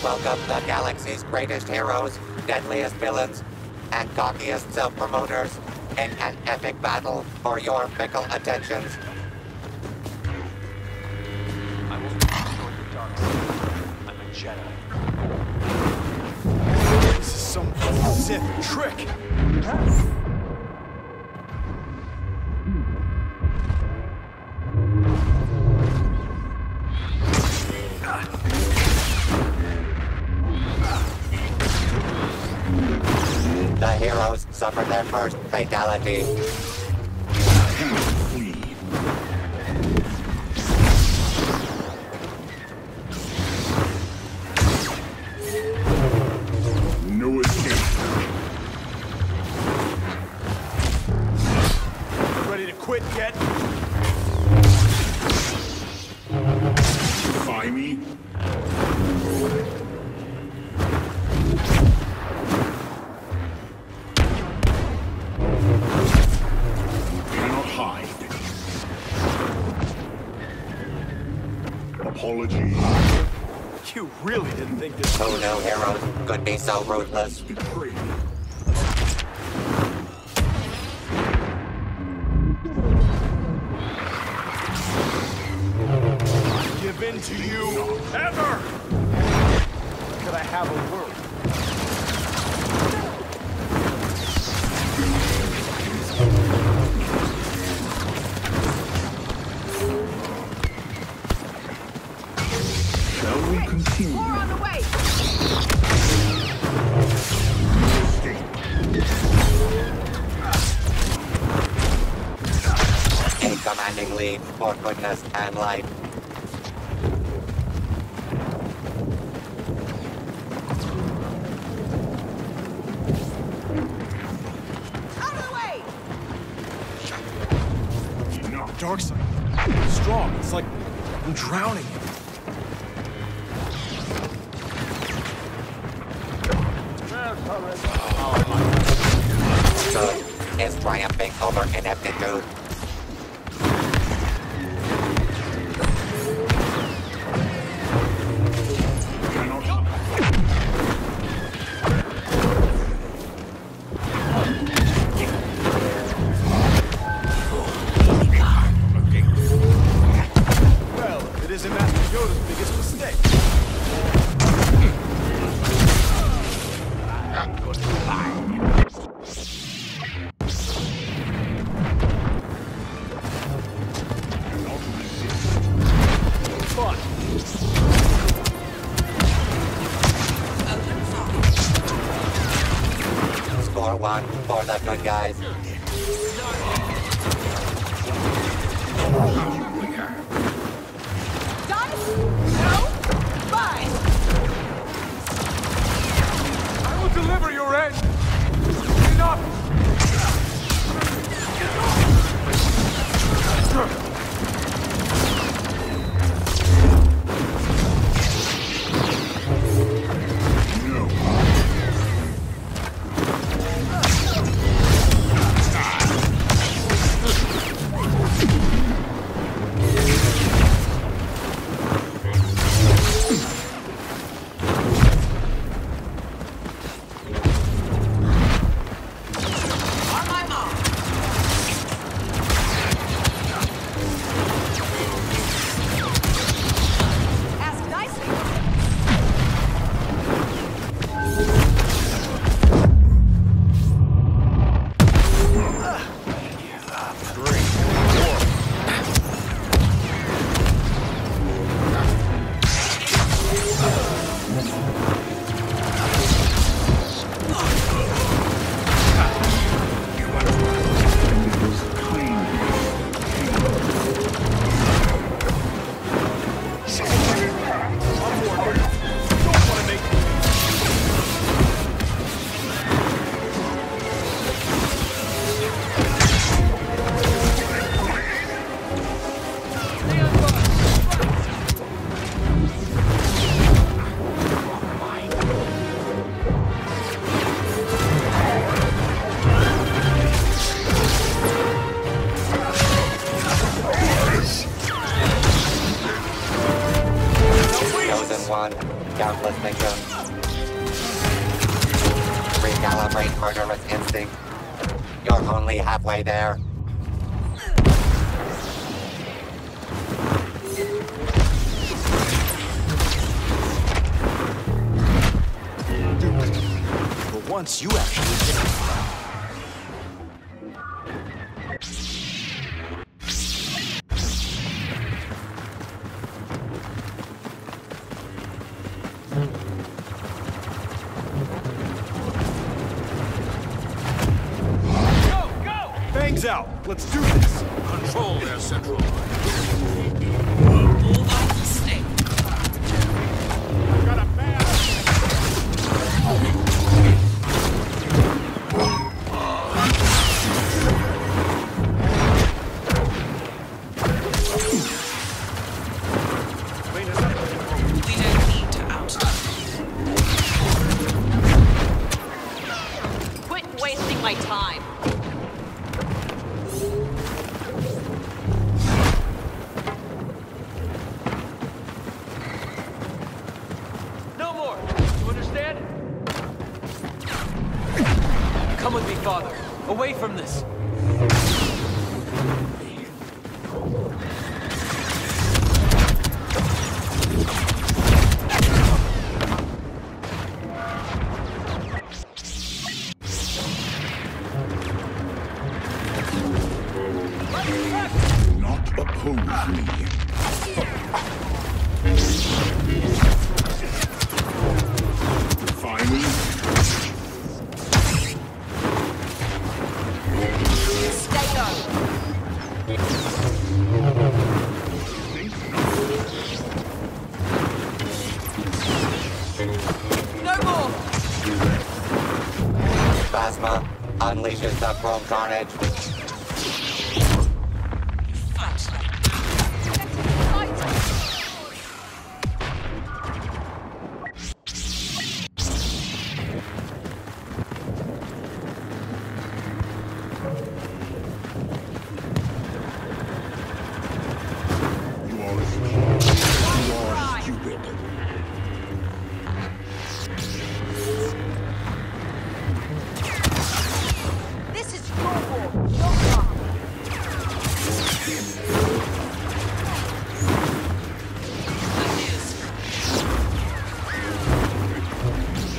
Please welcome the galaxy's greatest heroes, deadliest villains, and cockiest self-promoters in an epic battle for your fickle attentions. I will destroy the dark side. I'm a Jedi. This is some Sith trick. Suffer their first fatality. You really didn't think this oh, Who knew heroes could be so ruthless? Give in to you ever. Could I have a word? Continue? More on the way! Escape. A commanding lead for goodness and light. Out of the way! Enough. Dark side. Strong. It's like I'm drowning. Good is triumphing over ineptitude. For the good guys. For once, you actually. Go, go! Fangs out. Let's do this. Control their central. Got You understand? Come with me, father. Away from this. Not oppose me. Phasma unleashes the chrome carnage.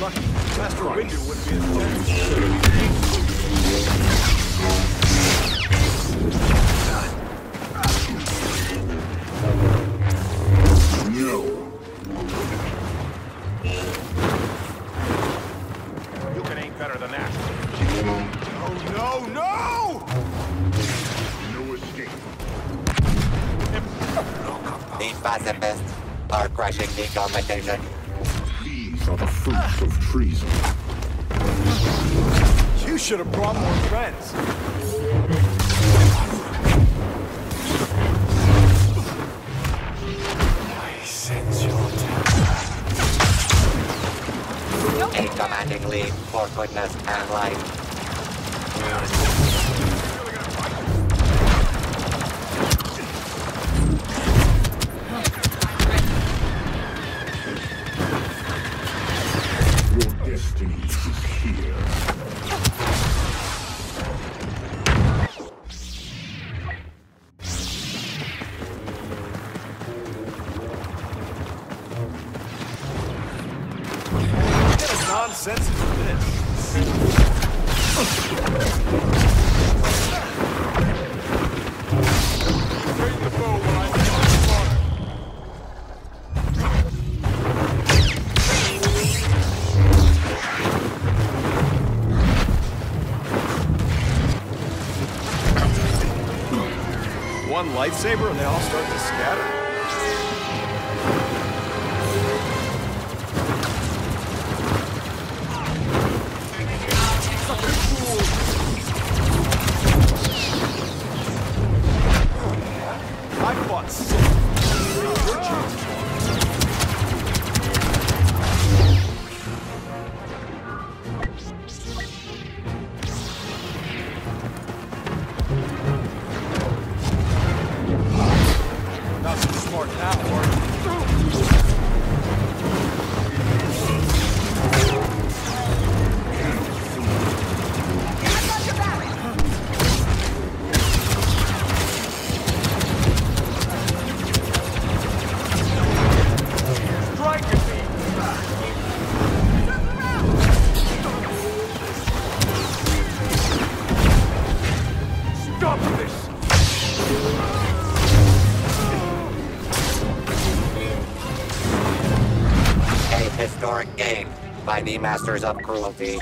Lucky. Master Windu wouldn't be as tense. No. You can aim better than that. No, no, no! No escape. Pacifists are crushing the competition. These are the fruits of treason. You should have brought more friends. I sense your temper. A commanding lead for goodness and life. This? One lightsaber and they all start to scatter. I by the masters of cruelty.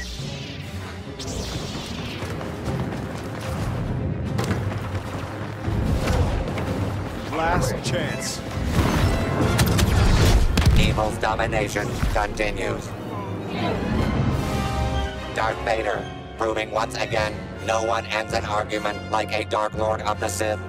Last chance. Evil's domination continues. Darth Vader, proving once again no one ends an argument like a Dark Lord of the Sith.